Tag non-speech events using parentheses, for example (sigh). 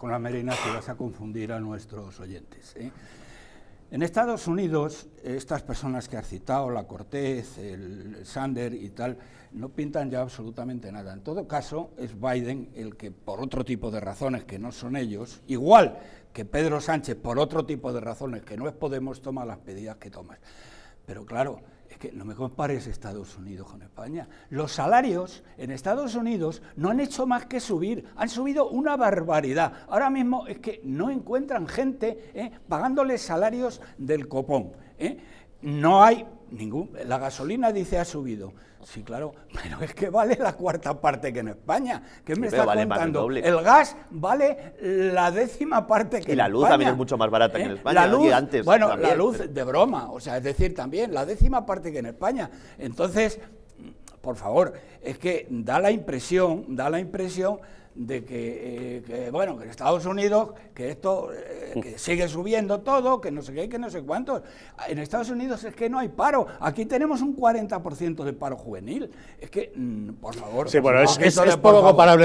con la merina que vas a confundir a nuestros oyentes. ¿eh? En Estados Unidos, estas personas que has citado, la Cortés, el Sander y tal, no pintan ya absolutamente nada. En todo caso, es Biden el que, por otro tipo de razones que no son ellos, igual que Pedro Sánchez, por otro tipo de razones que no es Podemos, toma las medidas que toma. Pero claro, es que no me compares Estados Unidos con España. Los salarios en Estados Unidos no han hecho más que subir, han subido una barbaridad. Ahora mismo es que no encuentran gente ¿eh? pagándoles salarios del copón. ¿eh? No hay ningún. La gasolina dice ha subido. Sí, claro, (laughs) pero es que vale la cuarta parte que en España. ¿Qué me está contando? El gas vale la décima parte que en España. Y la luz también es mucho más barata que en ¿Eh? España. La luz, antes, bueno, la luz de broma, o sea, es decir, también la décima parte que en España. Entonces, por favor, es que da la impresión, da la impresión de que, eh, bueno, que en Estados Unidos, que esto eh, que sigue subiendo todo, que no sé qué, que no sé cuántos. En Estados Unidos es que no hay paro. Aquí tenemos un 40% de paro juvenil. Es que, mm, por favor. Sí, bueno, es, es, poco comparable.